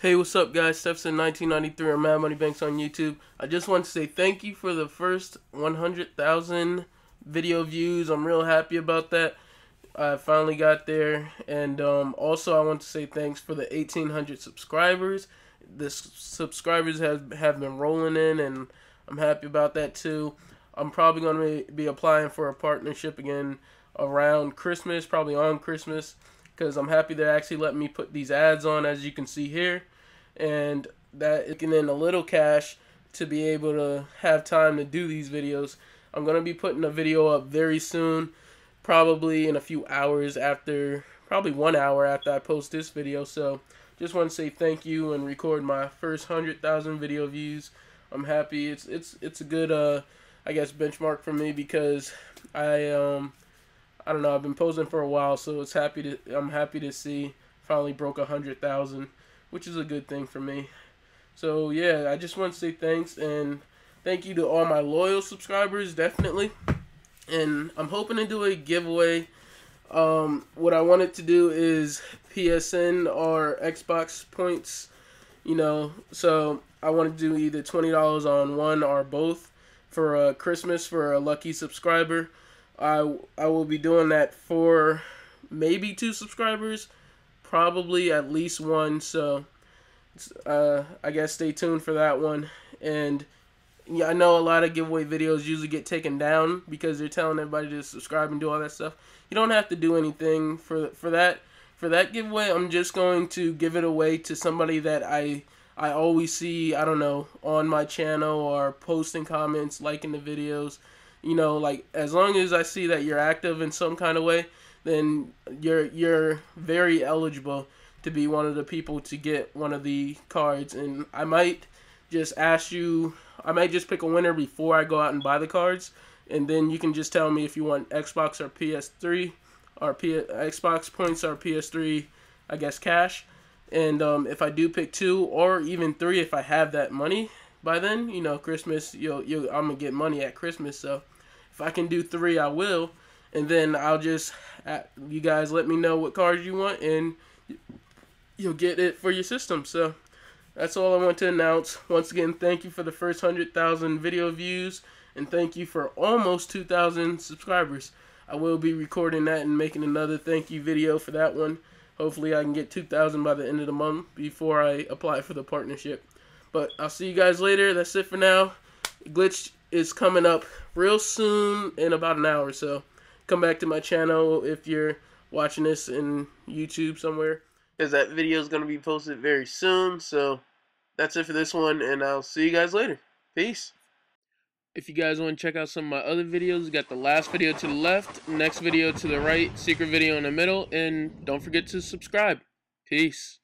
Hey, what's up, guys? Stepson 1993 or Mad Money Banks on YouTube. I just want to say thank you for the first 100,000 video views. I'm real happy about that. I finally got there, and um, also I want to say thanks for the 1,800 subscribers. The subscribers have have been rolling in, and I'm happy about that too. I'm probably going to be applying for a partnership again around Christmas, probably on Christmas because I'm happy they're actually let me put these ads on as you can see here and that can in a little cash to be able to have time to do these videos. I'm to be putting a video up very soon, probably in a few hours after, probably one hour after I post this video. So just want to say thank you and record my first 100,000 video views. I'm happy. It's it's it's a good uh I guess benchmark for me because I um I don't know. I've been posing for a while, so it's happy to. I'm happy to see finally broke a hundred thousand, which is a good thing for me. So yeah, I just want to say thanks and thank you to all my loyal subscribers, definitely. And I'm hoping to do a giveaway. Um, what I wanted to do is PSN or Xbox points. You know, so I want to do either twenty dollars on one or both for uh, Christmas for a lucky subscriber. I I will be doing that for maybe two subscribers, probably at least one. So, uh, I guess stay tuned for that one. And yeah, I know a lot of giveaway videos usually get taken down because they're telling everybody to subscribe and do all that stuff. You don't have to do anything for for that. For that giveaway, I'm just going to give it away to somebody that I I always see, I don't know, on my channel or posting comments, liking the videos you know, like as long as I see that you're active in some kind of way, then you're you're very eligible to be one of the people to get one of the cards. And I might just ask you, I might just pick a winner before I go out and buy the cards, and then you can just tell me if you want Xbox or PS3 or P- Xbox points or PS3, I guess cash. And um, if I do pick two or even three, if I have that money, by then, you know, Christmas, you'll, you'll, I'm gonna get money at Christmas. So if I can do three, I will. And then I'll just, you guys let me know what cards you want, and you'll get it for your system. So that's all I want to announce. Once again, thank you for the first 100,000 video views, and thank you for almost 2,000 subscribers. I will be recording that and making another thank you video for that one. Hopefully I can get 2,000 by the end of the month before I apply for the partnership. But I'll see you guys later. That's it for now. Glitch is coming up real soon in about an hour. So come back to my channel if you're watching this in YouTube somewhere. Because that video is going to be posted very soon. So that's it for this one. And I'll see you guys later. Peace. If you guys want to check out some of my other videos, got the last video to the left, next video to the right, secret video in the middle, and don't forget to subscribe. Peace.